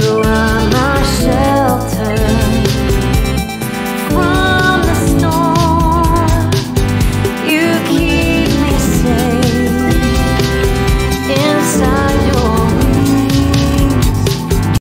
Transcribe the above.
you.